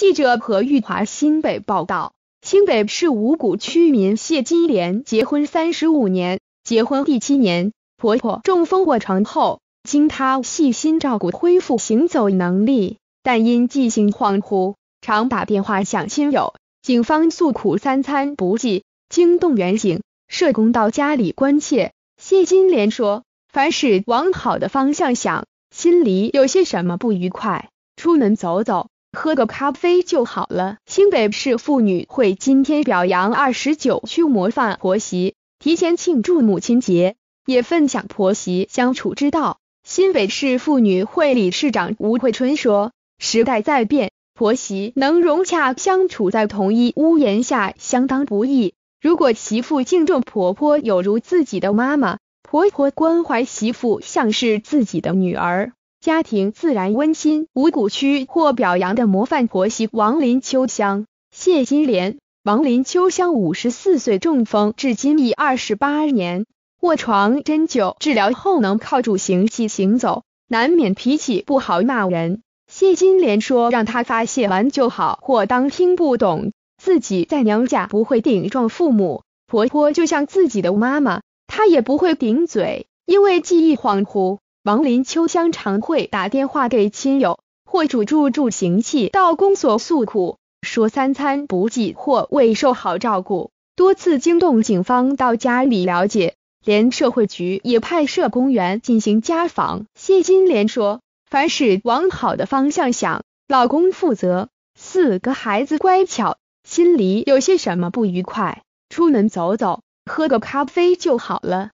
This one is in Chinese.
记者何玉华新北报道，新北市五股区民谢金莲结婚三十五年，结婚第七年，婆婆中风卧床后，经她细心照顾，恢复行走能力，但因记性恍惚，常打电话想亲友。警方诉苦三餐不济，惊动远警社工到家里关切。谢金莲说：“凡事往好的方向想，心里有些什么不愉快，出门走走。”喝个咖啡就好了。新北市妇女会今天表扬二十九区模范婆媳，提前庆祝母亲节，也分享婆媳相处之道。新北市妇女会理事长吴慧春说：“时代在变，婆媳能融洽相处在同一屋檐下相当不易。如果媳妇敬重婆婆有如自己的妈妈，婆婆关怀媳妇像是自己的女儿。”家庭自然温馨。五股区获表扬的模范婆媳王林秋香、谢金莲。王林秋香五十四岁，中风至今已二十八年，卧床针灸治疗后能靠助行器行走，难免脾气不好骂人。谢金莲说，让她发泄完就好，或当听不懂。自己在娘家不会顶撞父母，婆婆就像自己的妈妈，她也不会顶嘴，因为记忆恍惚。王林秋香常会打电话给亲友，或主助助行器到公所诉苦，说三餐不济或未受好照顾，多次惊动警方到家里了解，连社会局也派社工员进行家访。谢金莲说：“凡事往好的方向想，老公负责，四个孩子乖巧，心里有些什么不愉快，出门走走，喝个咖啡就好了。”